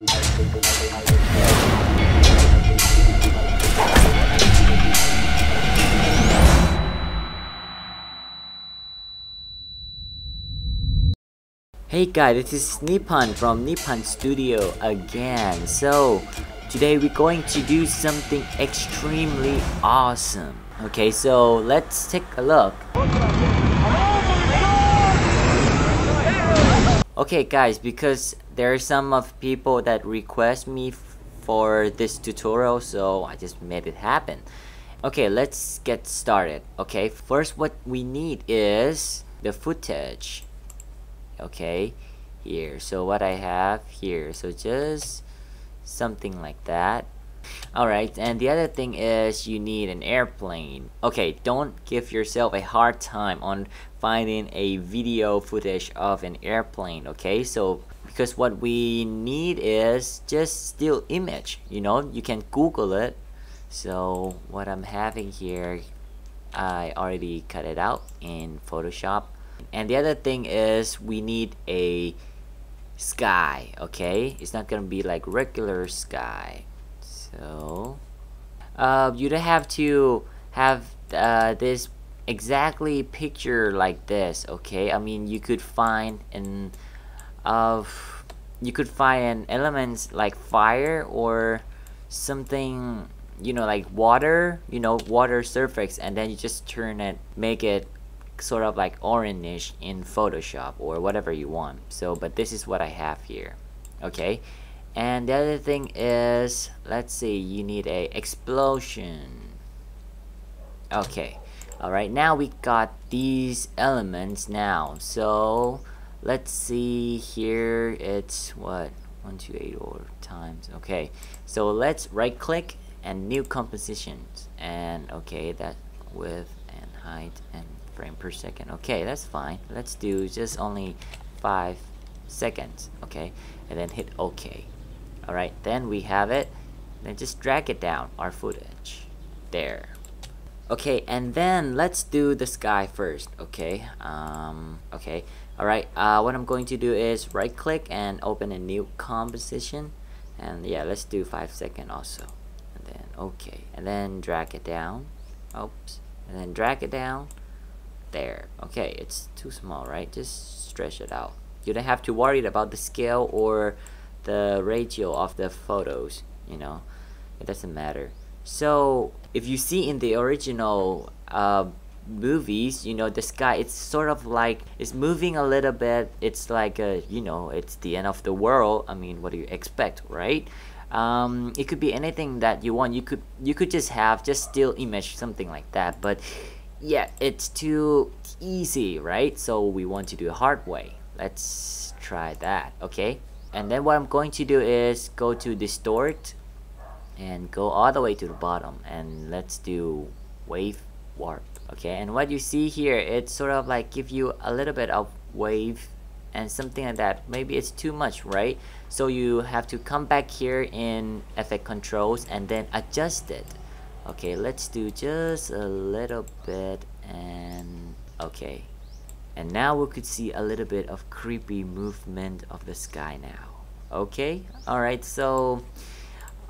Hey guys, this is Nipan from Nipan Studio again. So, today we're going to do something extremely awesome. Okay, so let's take a look. Okay guys, because there are some of people that request me for this tutorial, so I just made it happen. Okay, let's get started. Okay, first what we need is the footage okay here so what I have here so just something like that alright and the other thing is you need an airplane okay don't give yourself a hard time on finding a video footage of an airplane okay so because what we need is just still image you know? You can google it. So what I'm having here I already cut it out in Photoshop. And the other thing is we need a sky okay? It's not gonna be like regular sky. So uh, you don't have to have uh, this exactly picture like this okay? I mean you could find an of you could find elements like fire or something you know like water you know water surface and then you just turn it make it sort of like orange in Photoshop or whatever you want. So but this is what I have here okay? And the other thing is let's see you need a explosion. Okay alright now we got these elements now. So let's see here. It's what? 128 or times. Okay. So let's right click and new compositions. And okay that width and height and frame per second. Okay that's fine. Let's do just only five seconds okay? And then hit OK. Alright then we have it. Then just drag it down our footage. There. Okay and then let's do the sky first okay? Um okay alright uh, what I'm going to do is right click and open a new composition. And yeah let's do five second also. And then okay. And then drag it down. Oops. And then drag it down. There. Okay it's too small right? Just stretch it out. You don't have to worry about the scale or the ratio of the photos you know? It doesn't matter. So if you see in the original uh, movies you know the sky it's sort of like it's moving a little bit it's like a you know it's the end of the world I mean what do you expect right? Um, it could be anything that you want you could you could just have just still image something like that but yeah it's too easy right? So we want to do a hard way. Let's try that okay? And then what I'm going to do is go to distort and go all the way to the bottom and let's do wave warp okay? And what you see here it's sort of like give you a little bit of wave and something like that. Maybe it's too much right? So you have to come back here in effect controls and then adjust it okay? Let's do just a little bit and okay. And now we could see a little bit of creepy movement of the sky now okay? Alright so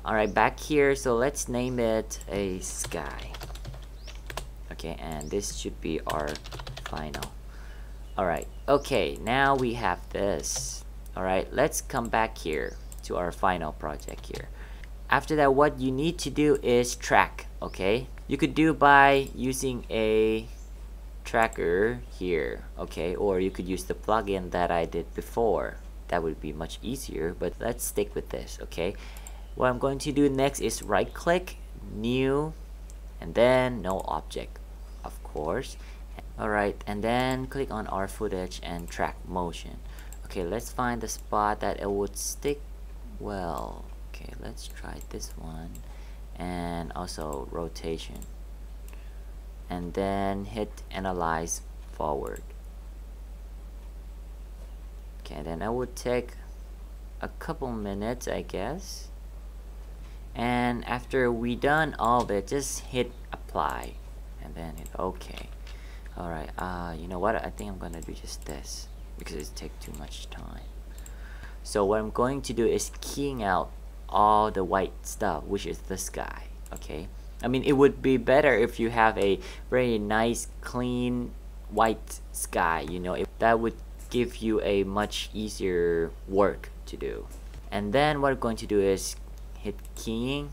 alright back here. So let's name it a sky okay and this should be our final. Alright okay now we have this. Alright let's come back here to our final project here. After that what you need to do is track okay? You could do by using a tracker here okay? Or you could use the plugin that I did before. That would be much easier but let's stick with this okay? What I'm going to do next is right click new and then no object course. Alright and then click on our footage and track motion. Okay let's find the spot that it would stick well. Okay let's try this one. And also rotation. And then hit analyze forward. Okay then I would take a couple minutes I guess. And after we done all of it just hit apply and then hit OK alright uh you know what? I think I'm gonna do just this because it take too much time. So what I'm going to do is keying out all the white stuff which is the sky okay? I mean it would be better if you have a very nice clean white sky you know? If that would give you a much easier work to do. And then what I'm going to do is hit keying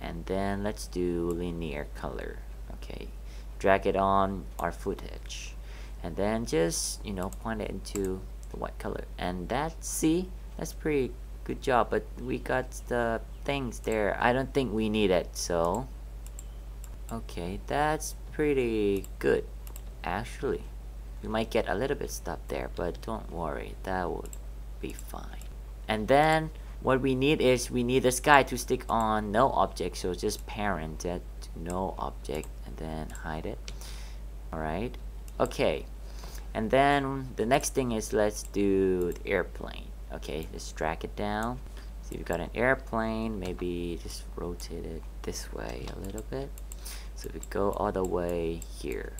and then let's do linear color drag it on our footage. And then just you know point it into the white color. And that see that's pretty good job but we got the things there. I don't think we need it so. Okay that's pretty good actually. We might get a little bit stuff there but don't worry that would be fine. And then what we need is we need the sky to stick on no object so just parent it to no object and then hide it. Alright okay. And then the next thing is let's do the airplane. Okay let's drag it down. So you've got an airplane maybe just rotate it this way a little bit. So we go all the way here.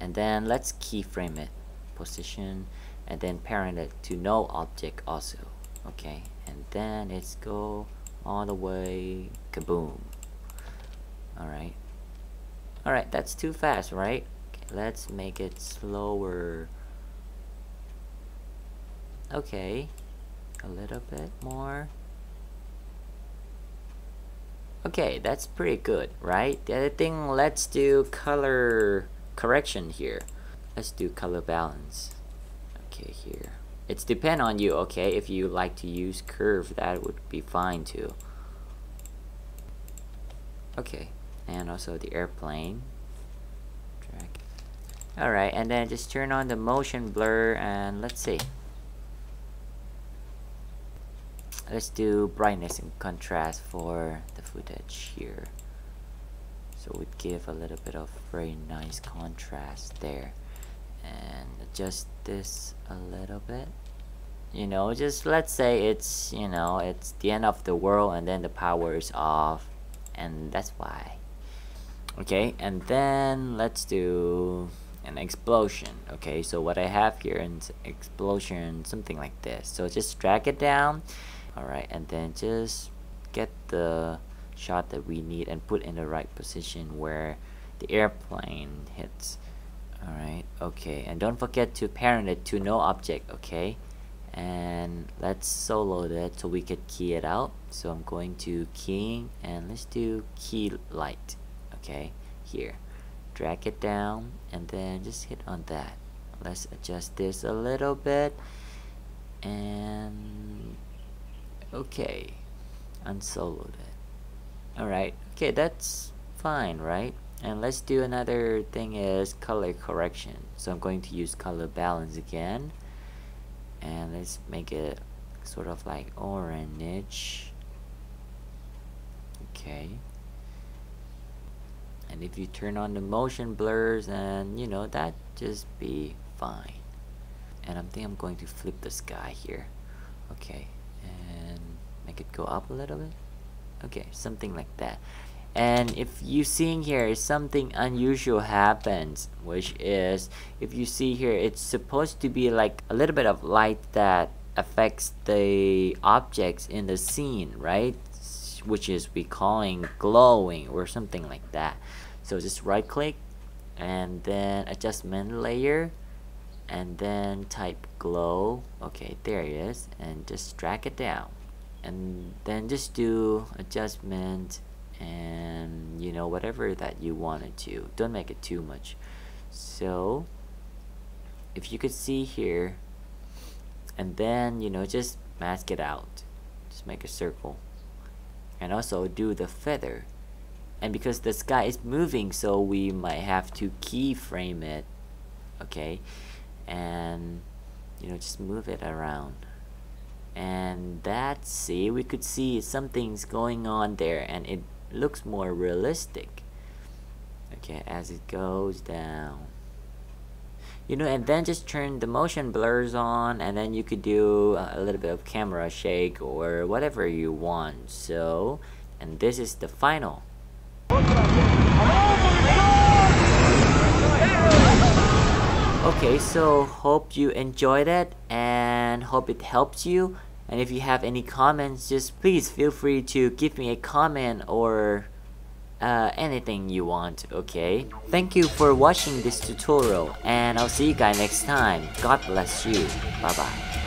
And then let's keyframe it position and then parent it to no object also okay and then let's go all the way kaboom. Alright. Alright that's too fast right? Okay, let's make it slower. Okay a little bit more. Okay that's pretty good right? The other thing let's do color correction here. Let's do color balance. Okay here it's depend on you okay? If you like to use curve that would be fine too. Okay and also the airplane. Drag. Alright and then just turn on the motion blur and let's see. Let's do brightness and contrast for the footage here. So we give a little bit of very nice contrast there. And adjust this a little bit you know just let's say it's you know it's the end of the world and then the power is off and that's why. Okay and then let's do an explosion. Okay so what I have here is explosion something like this. So just drag it down. Alright and then just get the shot that we need and put in the right position where the airplane hits. Alright okay and don't forget to parent it to no object okay and let's solo that so we could key it out. So I'm going to keying and let's do key light okay? Here. Drag it down and then just hit on that. Let's adjust this a little bit. And okay. Unsoloed that. Alright okay that's fine right? And let's do another thing is color correction. So I'm going to use color balance again and let's make it sort of like orange. Okay. And if you turn on the motion blurs and you know that just be fine. And I think I'm going to flip the sky here. Okay. And make it go up a little bit. Okay something like that and if you seeing here something unusual happens which is if you see here it's supposed to be like a little bit of light that affects the objects in the scene right? Which is we calling glowing or something like that. So just right click and then adjustment layer and then type glow. Okay there it is and just drag it down. And then just do adjustment and you know whatever that you wanted to don't make it too much. So if you could see here and then you know just mask it out. Just make a circle. And also do the feather. And because the sky is moving so we might have to keyframe it okay? And you know just move it around. And that see we could see something's going on there and it looks more realistic. Okay as it goes down. You know and then just turn the motion blurs on and then you could do a little bit of camera shake or whatever you want. So and this is the final. Okay so hope you enjoyed it and hope it helps you and if you have any comments just please feel free to give me a comment or uh, anything you want okay? Thank you for watching this tutorial and I'll see you guys next time. God bless you. Bye bye